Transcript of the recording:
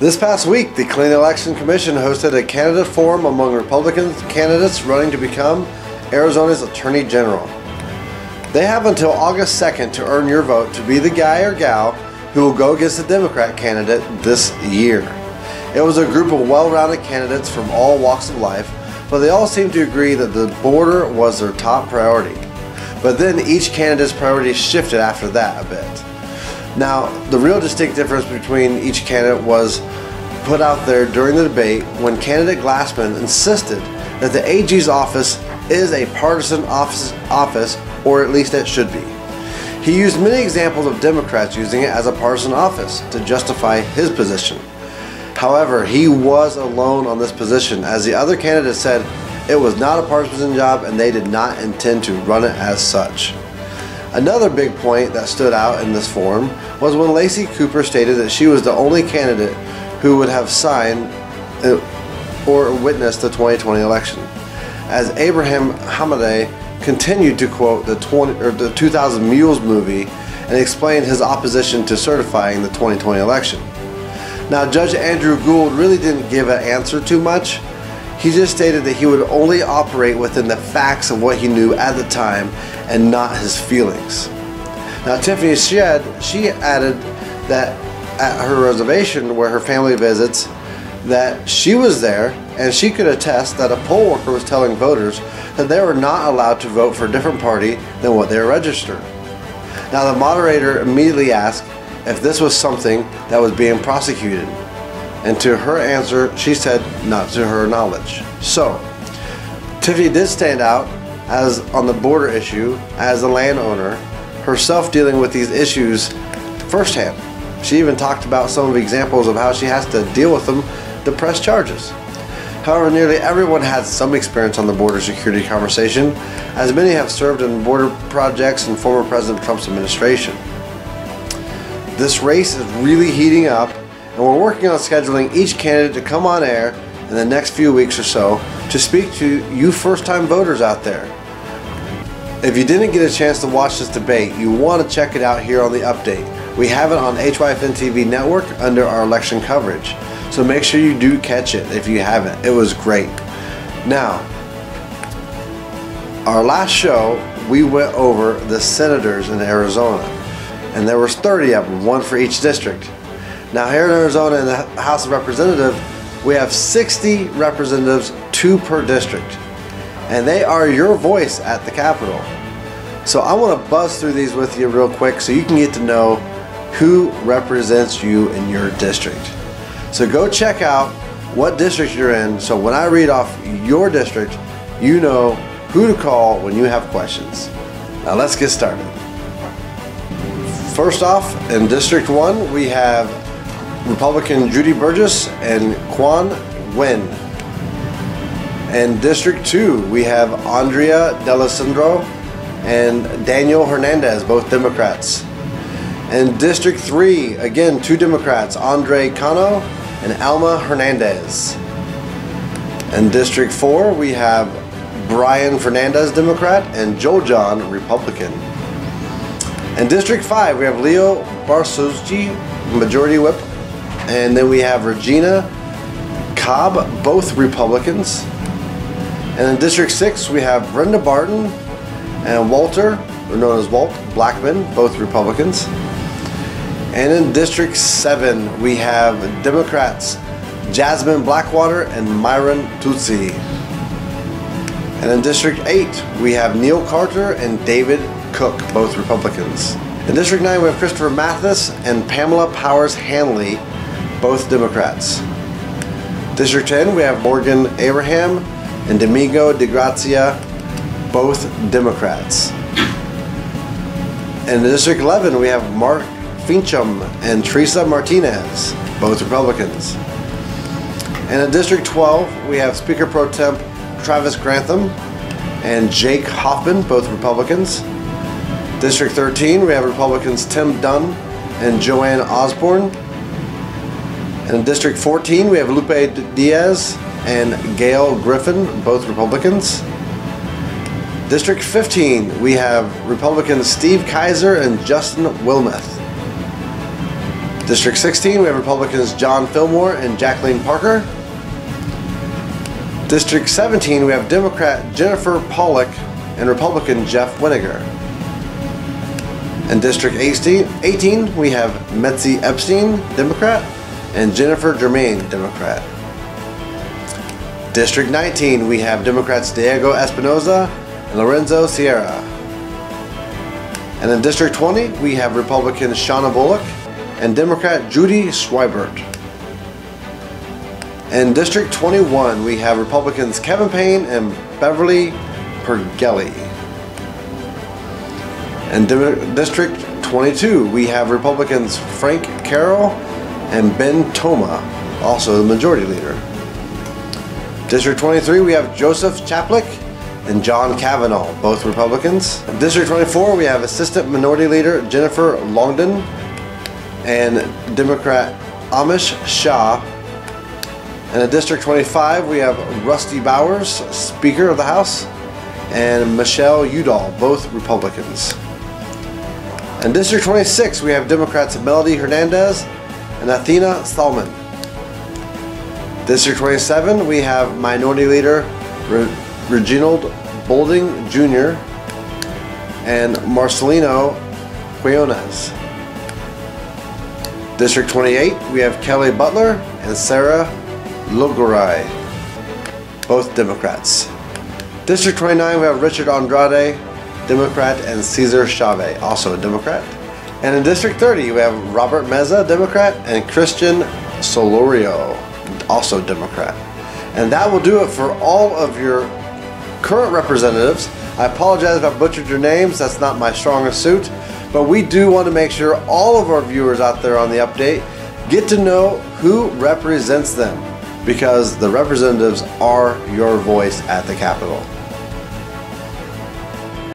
This past week, the Clean Election Commission hosted a candidate forum among Republican candidates running to become Arizona's Attorney General. They have until August 2nd to earn your vote to be the guy or gal who will go against the Democrat candidate this year. It was a group of well rounded candidates from all walks of life, but they all seemed to agree that the border was their top priority. But then each candidate's priorities shifted after that a bit. Now, the real distinct difference between each candidate was put out there during the debate when candidate Glassman insisted that the AG's office is a partisan office, office or at least it should be. He used many examples of Democrats using it as a partisan office to justify his position. However, he was alone on this position as the other candidates said it was not a partisan job and they did not intend to run it as such. Another big point that stood out in this forum was when Lacy Cooper stated that she was the only candidate who would have signed uh, or witnessed the 2020 election. As Abraham Hamadeh continued to quote the 20 or the 2000 Mules movie and explained his opposition to certifying the 2020 election. Now, Judge Andrew Gould really didn't give an answer too much. He just stated that he would only operate within the facts of what he knew at the time and not his feelings. Now, Tiffany Shedd, she added that at her reservation where her family visits, that she was there and she could attest that a poll worker was telling voters that they were not allowed to vote for a different party than what they were registered. Now, the moderator immediately asked if this was something that was being prosecuted. And to her answer, she said, not to her knowledge. So, Tiffany did stand out as on the border issue as a landowner, herself dealing with these issues firsthand. She even talked about some of the examples of how she has to deal with them to press charges. However, nearly everyone has some experience on the border security conversation, as many have served in border projects in former President Trump's administration. This race is really heating up, and we're working on scheduling each candidate to come on air in the next few weeks or so to speak to you first time voters out there. If you didn't get a chance to watch this debate, you want to check it out here on the update. We have it on HYFN TV network under our election coverage. So make sure you do catch it if you haven't. It was great. Now, our last show, we went over the senators in Arizona and there was 30 of them, one for each district. Now here in Arizona in the House of Representatives, we have 60 representatives, two per district. And they are your voice at the Capitol. So I want to buzz through these with you real quick so you can get to know who represents you in your district. So go check out what district you're in so when I read off your district, you know who to call when you have questions. Now let's get started. First off, in District 1, we have Republican Judy Burges and Quang Nguyen. In District 2, we have Andrea Dalessandro and Daniel Hernandez, both Democrats. In District 3, again, two Democrats, Andre Cano and Alma Hernandez. In District 4, we have Brian Fernandez, Democrat, and Joel John, Republican. In District 5, we have Leo Biasiucci, Majority Whip, and then we have Regina Cobb, both Republicans. And in District 6, we have Brenda Barton and Walter, or known as Walt Blackman, both Republicans. And in District 7, we have Democrats Jasmine Blackwater and Myron Tsosie. And in District 8, we have Neal Carter and David Cook, both Republicans. In District 9, we have Christopher Mathis and Pamela Powers Hannley, both Democrats. District 10, we have Morgan Abraham and Domingo DeGrazia, both Democrats. In District 11, we have Mark Finchem and Teresa Martinez, both Republicans. And in District 12, we have Speaker Pro Temp Travis Grantham and Jake Hoffman, both Republicans. District 13, we have Republicans Tim Dunn and Joanne Osborne. And in District 14, we have Lupe Diaz and Gail Griffin, both Republicans. District 15, we have Republicans Steve Kaiser and Justin Wilmeth. District 16, we have Republicans John Fillmore and Jacqueline Parker. District 17, we have Democrat Jennifer Pawlik and Republican Jeff Weninger. In District 18, we have Mitzi Epstein, Democrat, and Jennifer Jermaine, Democrat. District 19, we have Democrats Diego Espinoza and Lorenzo Sierra. And in District 20, we have Republican Shawnna Bolick and Democrat Judy Schwiebert. In District 21, we have Republicans Kevin Payne and Beverly Pingerelli. In District 22, we have Republicans Frank Carroll and Ben Toma, also the majority leader. District 23, we have Joseph Chaplik and John Kavanagh, both Republicans. District 24, we have Assistant Minority Leader Jennifer Longdon and Democrat Amish Shah. And in District 25, we have Rusty Bowers, Speaker of the House, and Michelle Udall, both Republicans. In District 26, we have Democrats Melody Hernandez and Athena Salman. District 27, we have Minority Leader Re Reginald Bolding Jr. and Marcelino Quiñonez. District 28, we have Kelli Butler and Sarah Liguori, both Democrats. District 29, we have Richard Andrade, Democrat, and Cesar Chavez, also a Democrat. And in District 30, we have Robert Meza, Democrat, and Christian Solorio, also Democrat. And that will do it for all of your current representatives. I apologize if I butchered your names, that's not my strongest suit. But we do want to make sure all of our viewers out there on the update get to know who represents them because the representatives are your voice at the Capitol.